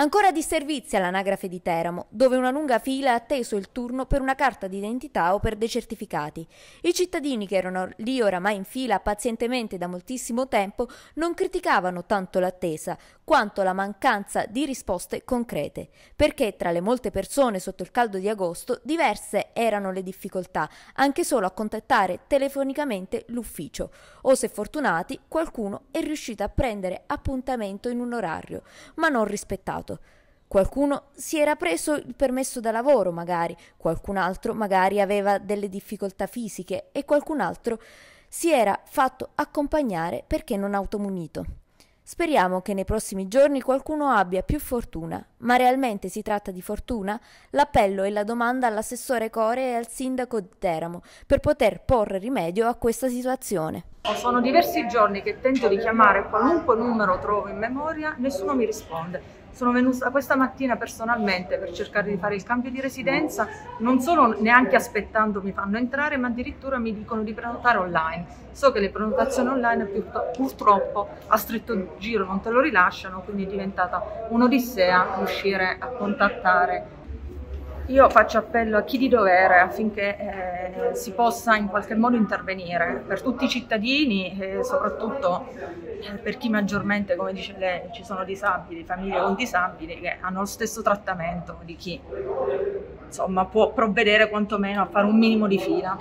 Ancora di servizi all'anagrafe di Teramo, dove una lunga fila ha atteso il turno per una carta d'identità o per dei certificati. I cittadini che erano lì oramai in fila pazientemente da moltissimo tempo non criticavano tanto l'attesa quanto la mancanza di risposte concrete, perché tra le molte persone sotto il caldo di agosto diverse erano le difficoltà, anche solo a contattare telefonicamente l'ufficio, o se fortunati qualcuno è riuscito a prendere appuntamento in un orario, ma non rispettato passato. Qualcuno si era preso il permesso da lavoro, magari, qualcun altro magari aveva delle difficoltà fisiche e qualcun altro si era fatto accompagnare perché non automunito. Speriamo che nei prossimi giorni qualcuno abbia più fortuna, ma realmente si tratta di fortuna? L'appello e la domanda all'assessore Core e al sindaco di Teramo per poter porre rimedio a questa situazione. Sono diversi giorni che tento di chiamare qualunque numero trovo in memoria, nessuno mi risponde. Sono venuta questa mattina personalmente per cercare di fare il cambio di residenza, non solo neanche aspettando mi fanno entrare, ma addirittura mi dicono di prenotare online. So che le prenotazioni online purtroppo a stretto giro non te lo rilasciano, quindi è diventata un'odissea riuscire a contattare io faccio appello a chi di dovere affinché eh, si possa in qualche modo intervenire per tutti i cittadini e soprattutto eh, per chi maggiormente, come dice lei, ci sono disabili, famiglie con disabili che hanno lo stesso trattamento di chi insomma, può provvedere quantomeno a fare un minimo di fila.